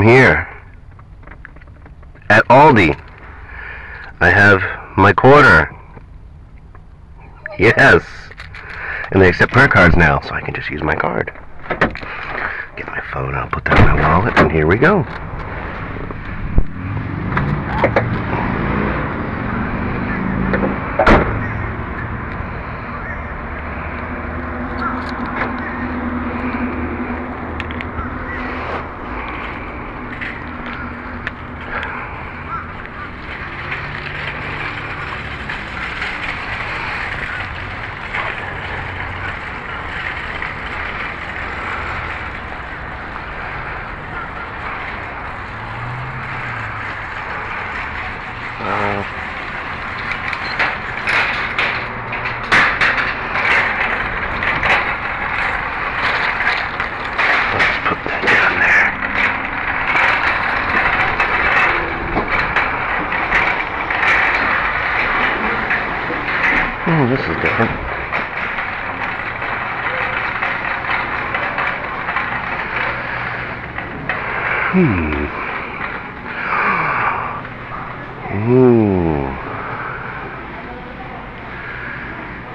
I'm here. At Aldi. I have my quarter. Yes. And they accept credit cards now, so I can just use my card. Get my phone I'll put that in my wallet, and here we go. Oh, this is different. Hmm. Ooh.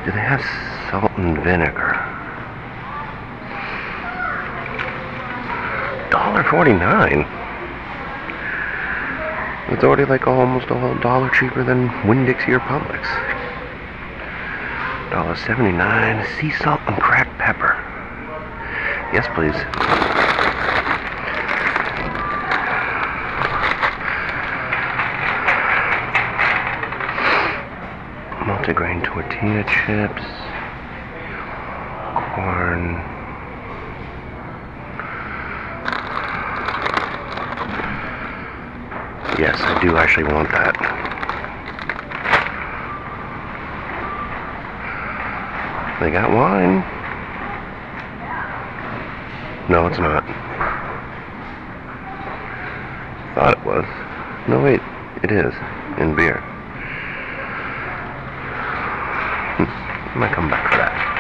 Do they have salt and vinegar? Dollar forty-nine. It's already like almost a whole dollar cheaper than Winn-Dixie or Publix. Dollar seventy-nine. Sea salt and cracked pepper. Yes, please. multigrain tortilla chips, corn. Yes, I do actually want that. They got wine. No, it's not. Thought it was. No, wait, it is. In beer. Hmm. I might come back for that.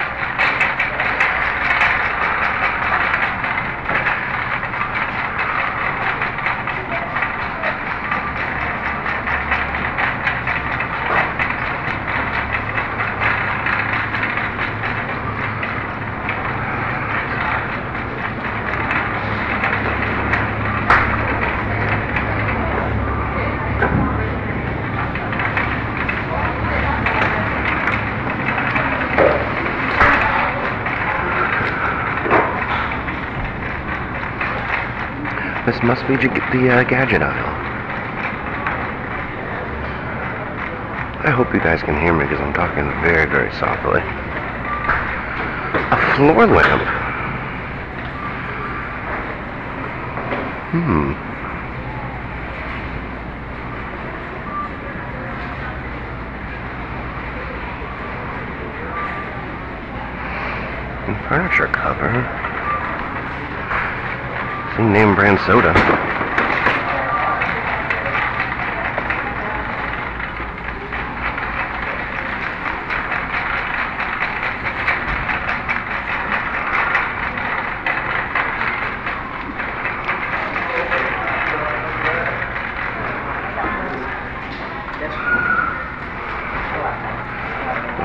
Must be the uh, gadget aisle. I hope you guys can hear me because I'm talking very, very softly. A floor lamp. Hmm. And furniture cover. Same name brand soda.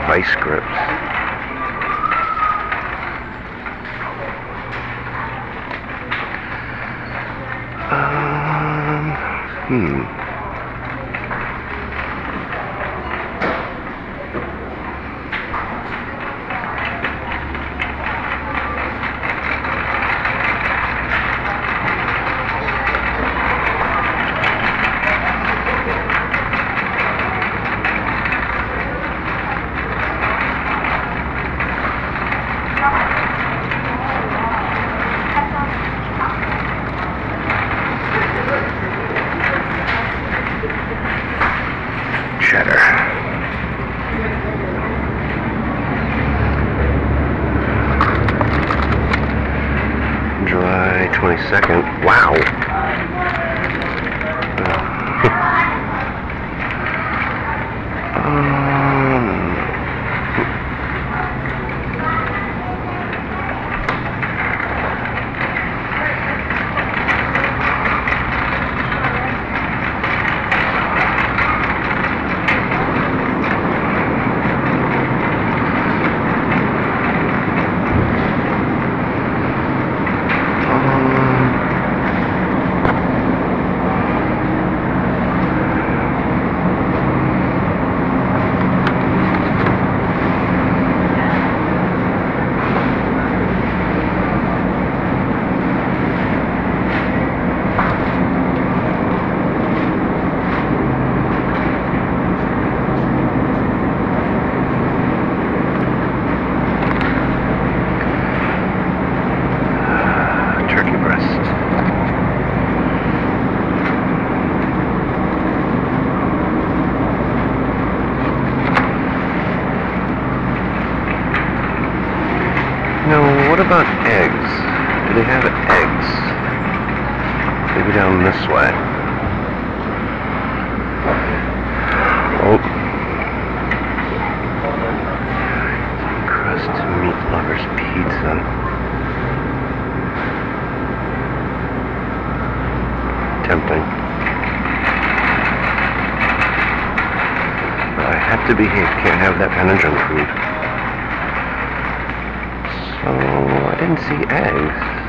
Vice grips. Have to behave. Can't have that kind of junk food. So I didn't see eggs.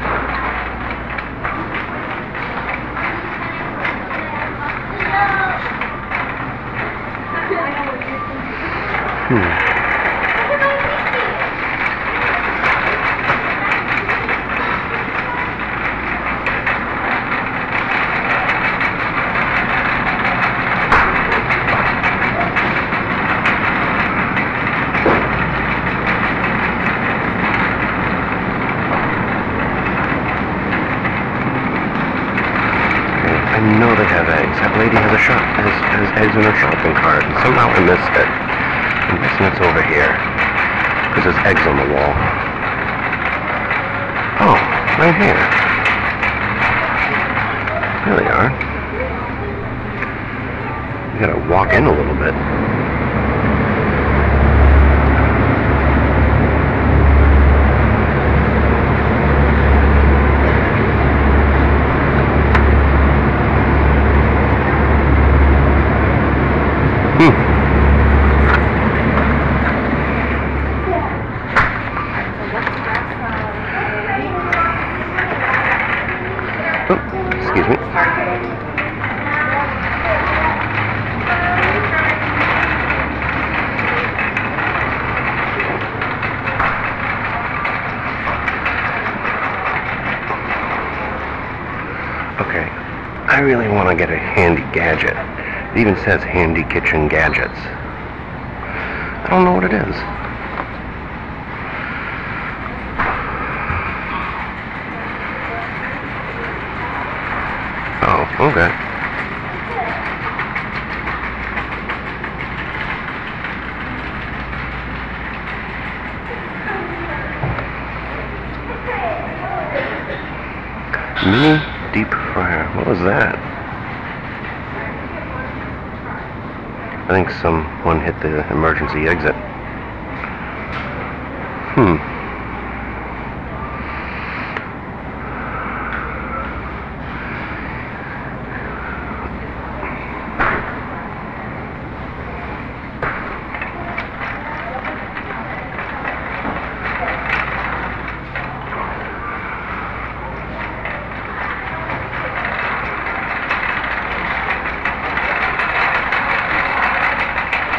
Know they have eggs. That lady has a shop has, has eggs in her shopping cart, and somehow I missed it. I'm guessing it's over here. Because there's eggs on the wall. Oh, right here. There they are. You gotta walk in a little bit. Oh, excuse me. Okay, I really want to get a handy gadget. It even says handy kitchen gadgets. I don't know what it is. Oh, okay. Mini deep fryer. What was that? I think someone hit the emergency exit. Hmm.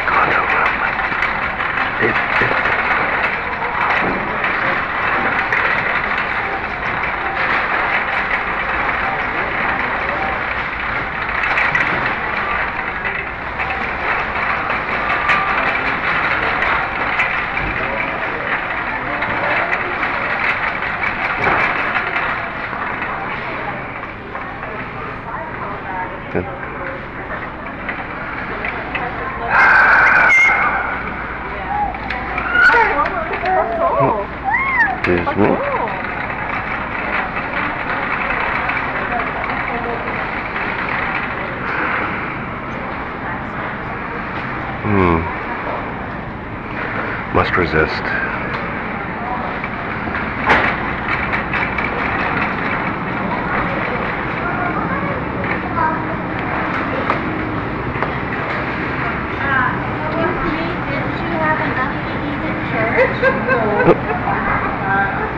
God, no, no. It, it, Good. Excuse. Hmm. Must resist.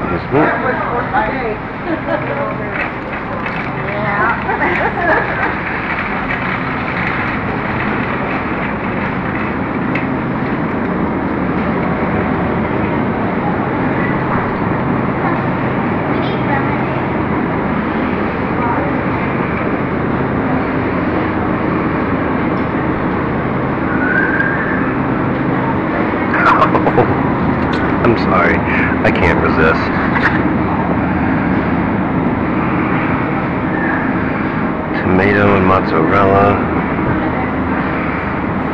Excuse me. I'm sorry. I can't resist. Tomato and mozzarella.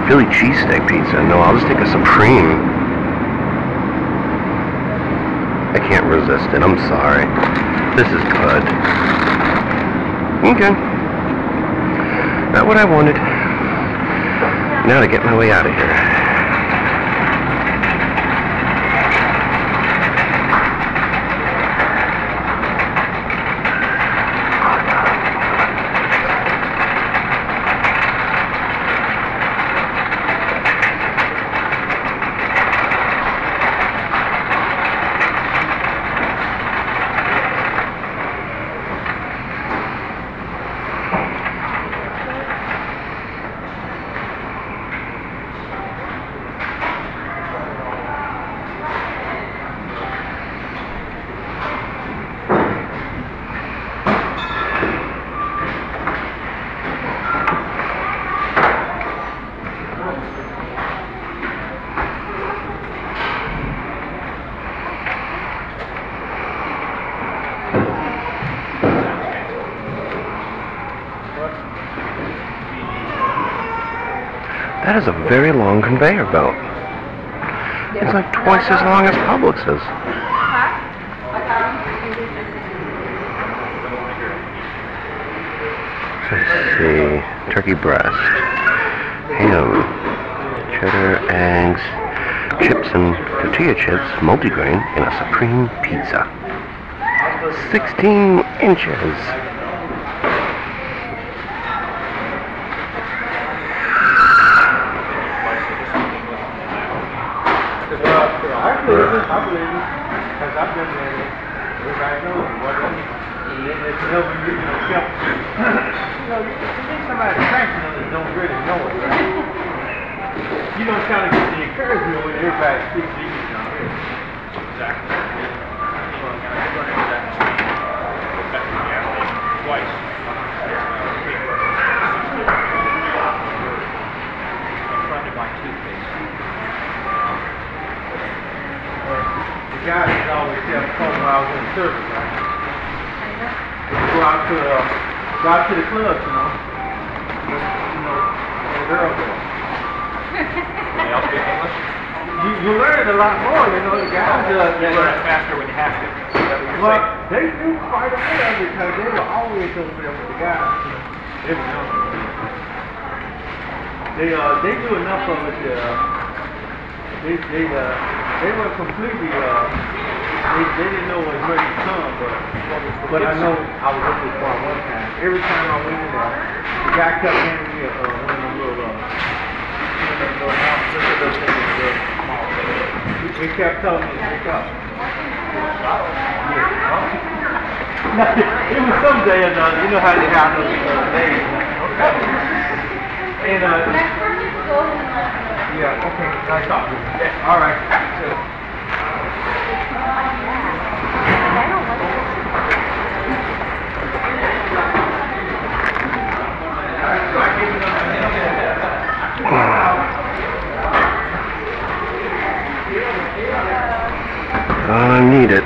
Philly cheesesteak pizza. No, I'll just take a supreme. I can't resist it. I'm sorry. This is good. Okay. Not what I wanted. Now to get my way out of here. That is a very long conveyor belt. It's like twice as long as Publix's. Let's see. Turkey breast. Ham. Cheddar, eggs, chips and tortilla chips, multigrain, and a supreme pizza. 16 inches. I believe it, I believe it, because I've been there, everybody knows what it is. And then it's never, you know, kept, you know, you you think somebody cranking on it don't really know it, right? You don't kind of get the encouragement when everybody speaks English down here. Exactly. So I'm gonna go into that. That yeah, twice. Confronted by toothpaste. The guy that always kept calling when I was in service, right? Go out to, uh, go out to the clubs, you know, you know, and girls go. They all speak English? You, you learn a lot more, you know, the guys, uh, You learn it faster when you have to. Is that what you're Well, saying? they do quite a bit of it because they were always over there with the guys. you know, Every now and then. They uh they do enough of it. Uh, they they uh they were completely uh they, they didn't know it was ready to come, but but I know I was up this bar one time. Every time I went in there, the guy kept handing me a, uh, one of them little uh, one of them little house, look at those things, small things. He- He kept telling me to pick up. it was some day or another. You know how they have those uh, days. And uh, yeah, okay, nice talking. Yeah, all right need it.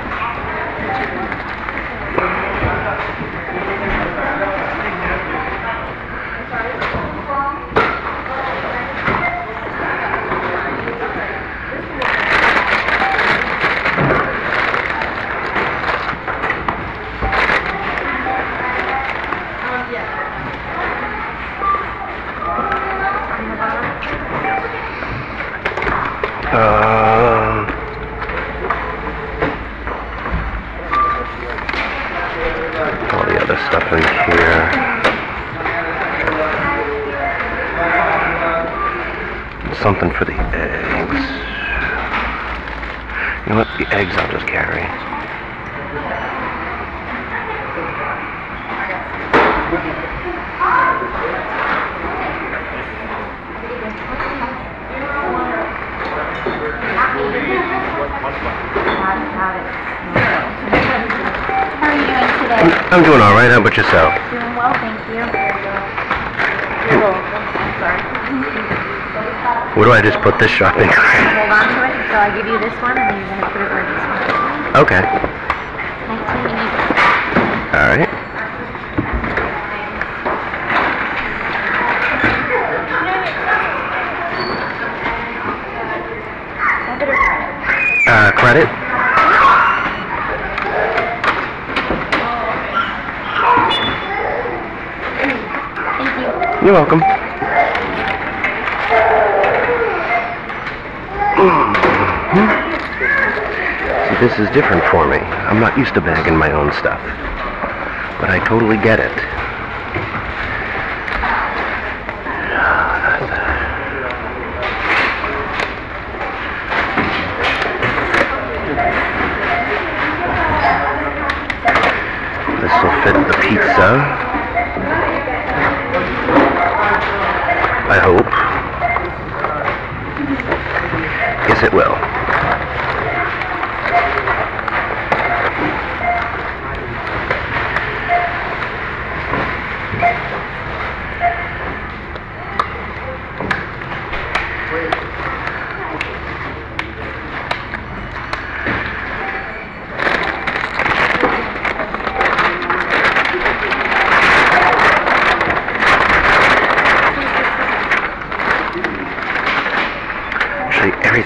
Um, all the other stuff in here. Something for the eggs. You know what? The eggs I'll just carry. How are you doing today? I'm doing all right. How about yourself? Doing well, thank you. You're welcome. I'm sorry. Where do I just put this shopping? Hold on to it until I give you this one, and then you're gonna put it where this one. Okay. Nice to meet you. All right. Debit or credit? Uh, credit? You're welcome. Hmm. See, this is different for me. I'm not used to bagging my own stuff. But I totally get it. This will fit the pizza. I hope. Yes, it will. Actually,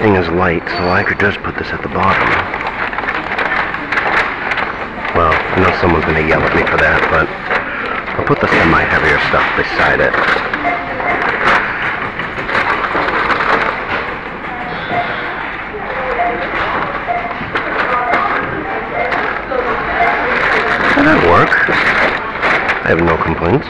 everything is light, so I could just put this at the bottom. Well, I know someone's gonna yell at me for that, but I'll put the semi-heavier stuff beside it. That'll work. I have no complaints.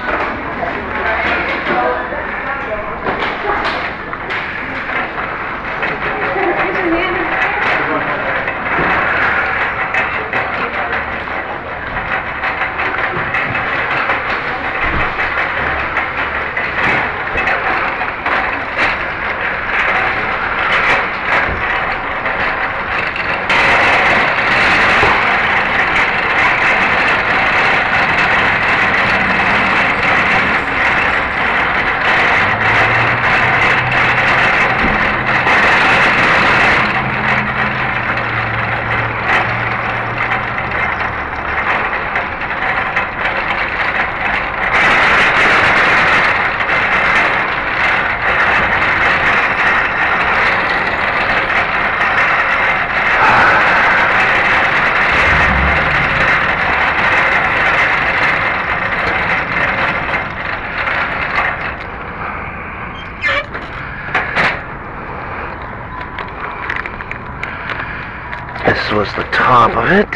This was the top of it.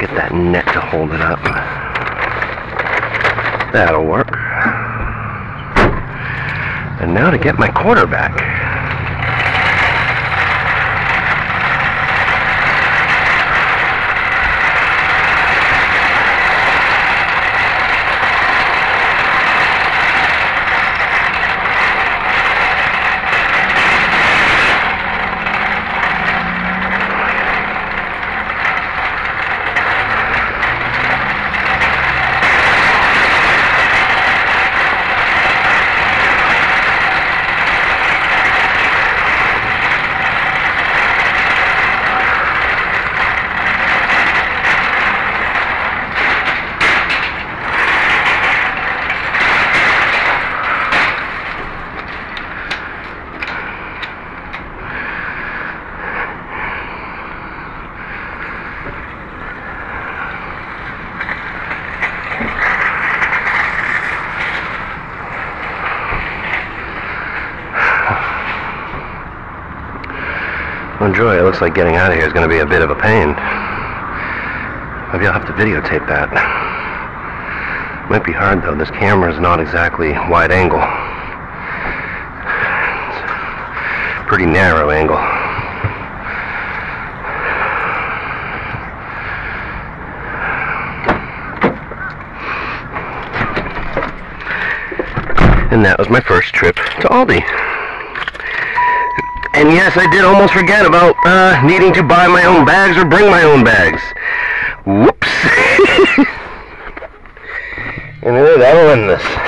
Get that net to hold it up. That'll work. And now to get my quarterback. Joy, it looks like getting out of here is going to be a bit of a pain. Maybe I'll have to videotape that. Might be hard, though. This camera is not exactly wide angle. It's a pretty narrow angle. And that was my first trip to Aldi. And yes, I did almost forget about uh, needing to buy my own bags or bring my own bags. Whoops. anyway, that'll end this.